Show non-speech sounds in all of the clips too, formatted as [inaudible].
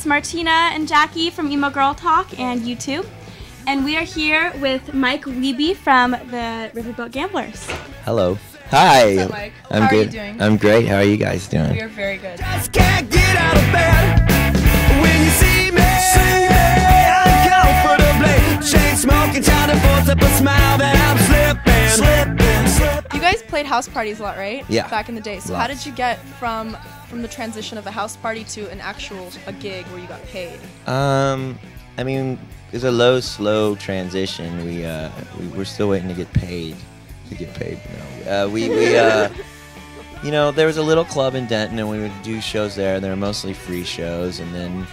It's Martina and Jackie from Emo Girl Talk and YouTube. And we are here with Mike Wiebe from the Riverboat Gamblers. Hello. Hi. What's up, Mike? I'm How are you good. doing? I'm great. How are you guys doing? We are very good. House parties a lot, right? Yeah. Back in the day. So how did you get from from the transition of a house party to an actual a gig where you got paid? Um, I mean, it's a low, slow transition. We uh, we we're still waiting to get paid. To get paid, no. Uh, we we uh, [laughs] you know, there was a little club in Denton, and we would do shows there. They were mostly free shows, and then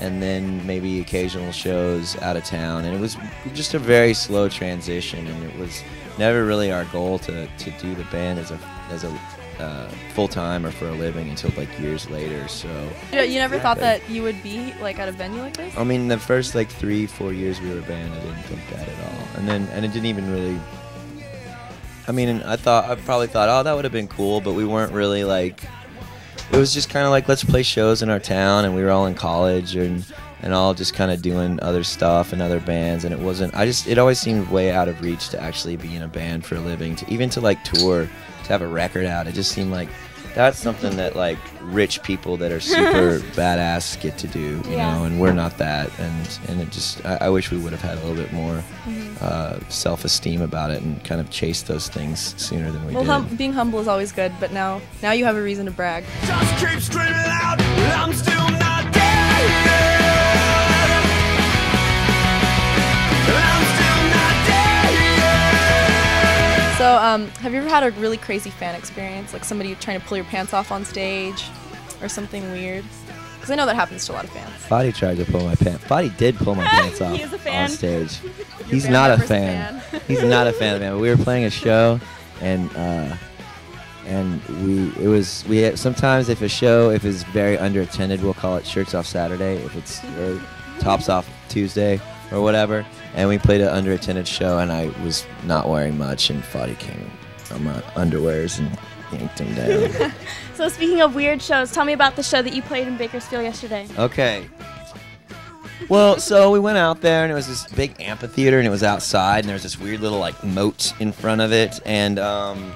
and then maybe occasional shows out of town. And it was just a very slow transition, and it was never really our goal to, to do the band as a as a uh, full time or for a living until like years later. So. You, you never thought that you would be like at a venue like this? I mean, the first like three, four years we were a band, I didn't think that at all. And then, and it didn't even really. I mean, I thought I probably thought, oh, that would have been cool, but we weren't really like. It was just kind of like let's play shows in our town, and we were all in college and and all just kind of doing other stuff and other bands, and it wasn't. I just it always seemed way out of reach to actually be in a band for a living, to even to like tour, to have a record out. It just seemed like that's something that like rich people that are super [laughs] badass get to do, you Yeah. know, and we're not that, and and it just I, I wish we would have had a little bit more uh, self-esteem about it and kind of chased those things sooner than we Well, did. hum- being humble is always good, but now now you have a reason to brag. So, um, have you ever had a really crazy fan experience, like somebody trying to pull your pants off on stage, or something weird? Because I know that happens to a lot of fans. Fadi tried to pull my pants. Fadi did pull my [laughs] pants off He is a fan. on stage. [laughs] He's not a fan. fan. He's not a fan of man. We were playing a show, and uh, and we it was we had, sometimes if a show if it's very underattended we'll call it shirts off Saturday if it's or tops off Tuesday or whatever. And we played an under attended show, and I was not wearing much, and Fadi came from my underwears and yanked him down. [laughs] So, speaking of weird shows, tell me about the show that you played in Bakersfield yesterday. Okay. Well, so we went out there, and it was this big amphitheater, and it was outside, and there was this weird little like moat in front of it, and um,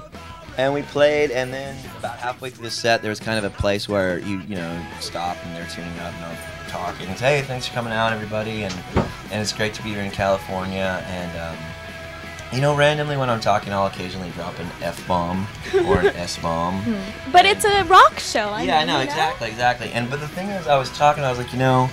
and we played, and then about halfway through the set, there was kind of a place where you you know stop, and they're tuning up, and they're talking, and say, hey, thanks for coming out, everybody, and and it's great to be here in California, and um, you know, randomly when I'm talking, I'll occasionally drop an f bomb or an [laughs] s bomb. But it's a rock show. I Yeah, I know exactly, exactly. And but the thing is, I was talking. I was like, you know,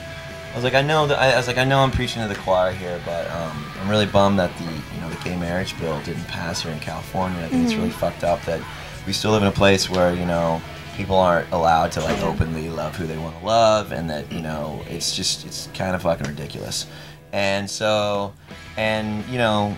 I was like, I know that. I, I was like, I know I'm preaching to the choir here, but um, I'm really bummed that the you know the gay marriage bill didn't pass here in California. I think it's really fucked up that we still live in a place where you know people aren't allowed to like openly love who they want to love, and that you know it's just it's kind of fucking ridiculous. And so, and you know,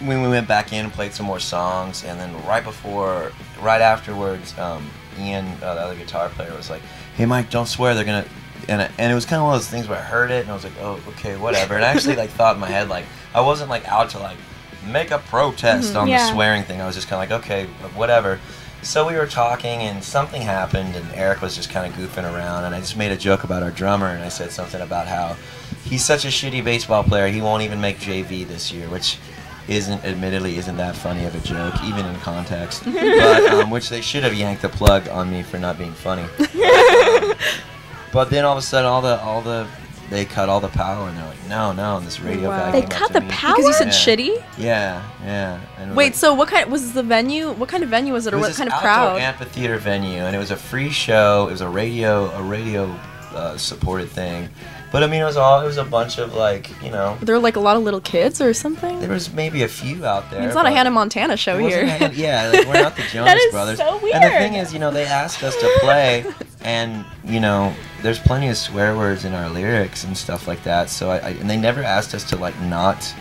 when we went back in and played some more songs, and then right before, right afterwards, um, Ian, uh, the other guitar player, was like, "Hey, Mike, don't swear. They're gonna." And, I- and it was kind of one of those things where I heard it and I was like, "Oh, okay, whatever." And I actually like thought in my head like I wasn't like out to like make a protest on Yeah. the swearing thing. I was just kind of like, "Okay, whatever." So we were talking and something happened and Eric was just kind of goofing around and I just made a joke about our drummer and I said something about how he's such a shitty baseball player he won't even make JV this year, which isn't admittedly isn't that funny of a joke even in context, [laughs] but um, which they should have yanked the plug on me for not being funny. [laughs] But then all of a sudden all the all the they cut all the power and they're like no no and this radio Wow. guy They cut the me. power? Because you said Yeah. shitty. Yeah, yeah. And Wait, like- so what kind was the venue? What kind of venue was it, or it was what kind of crowd? outdoor crowd? amphitheater venue, and it was a free show. It was a radio, a radio uh, supported thing. But I mean, it was all. It was a bunch of like, you know, There were like a lot of little kids or something. there was maybe a few out there. it's not a Hannah Montana show here. Hannah- yeah, like we're not the [laughs] Jonas is Brothers. so weird. And the thing is, you know, they asked us to play, [laughs] and you know, there's plenty of swear words in our lyrics and stuff like that. So I, I and they never asked us to like not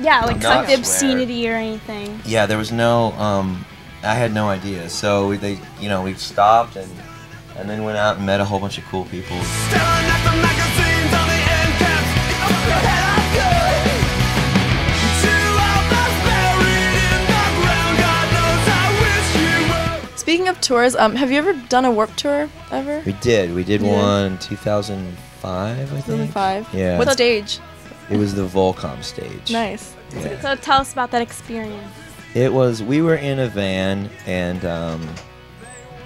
Yeah, like Not cut the swear. obscenity or anything. yeah, there was no. Um, I had no idea. So they, you know, we stopped and and then went out and met a whole bunch of cool people. Staring at the magazines on the end caps. Over the head I go. Two of us buried in the ground. God knows I wish you were. Speaking of tours. Um, have you ever done a Warp Tour ever? We did. We did Yeah. one in 2005, I think. 2005. Yeah. What stage? It was the Volcom stage. Nice. Yeah. So tell us about that experience. It was. We were in a van, and um,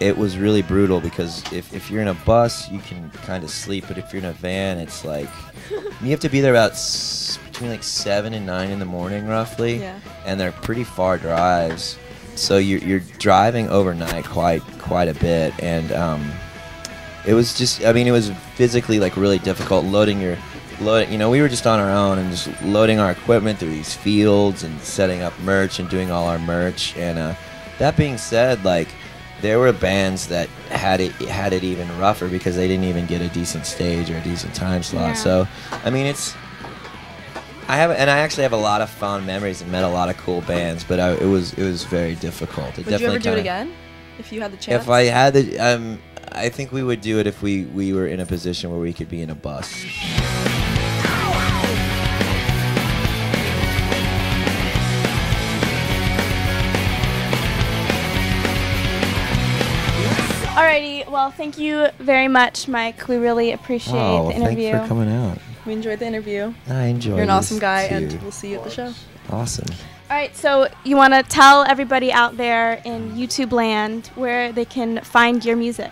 it was really brutal because if, if you're in a bus, you can kind of sleep, but if you're in a van, it's like [laughs] you have to be there about s- between like seven and nine in the morning, roughly. Yeah. And they're pretty far drives, so you're you're driving overnight quite quite a bit, and um, it was just. I mean, it was physically like really difficult loading your. Load, you know, we were just on our own and just loading our equipment through these fields and setting up merch and doing all our merch. And uh, that being said, like there were bands that had it had it even rougher because they didn't even get a decent stage or a decent time slot. Yeah. So, I mean, it's I have and I actually have a lot of fond memories and met a lot of cool bands, but I, it was it was very difficult. It Would you ever do it kinda- again? If you had the chance? If I had the, um, I think we would do it if we we were in a position where we could be in a bus. Well, thank you very much, Mike. We really appreciate oh, the interview. thanks interview. for coming out. we enjoyed the interview. I enjoyed. You're an awesome guy, too. and we'll see you at the show. awesome. All right, so you want to tell everybody out there in YouTube land where they can find your music.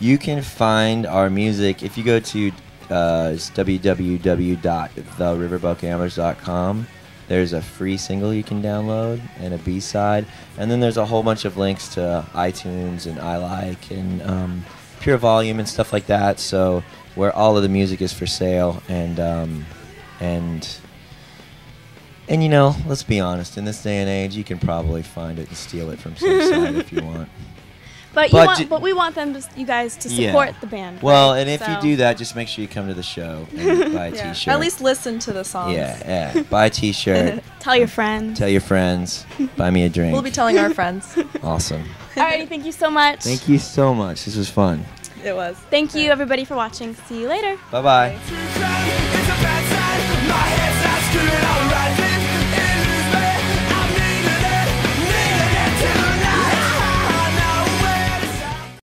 You can find our music if you go to uh, it's www.theriverboatgamblers.com. There's a free single you can download and a B side, and then there's a whole bunch of links to iTunes and iLike and um, Pure Volume and stuff like that. So where all of the music is for sale, and um, and and you know, let's be honest. In this day and age, you can probably find it and steal it from some site if you [laughs] want. But, but, want, but we want them, to, you guys, to support yeah. the band. Well, right? and if so. you do that, just make sure you come to the show and buy a [laughs] yeah. T-shirt. At least listen to the songs. Yeah, yeah. buy a T-shirt. [laughs] tell your friends. Tell your friends. buy me a drink. We'll be telling our friends. [laughs] Awesome. Alrighty, thank you so much. Thank you so much. This was fun. It was. Thank you, everybody, for watching. See you later. Bye-bye. bye bye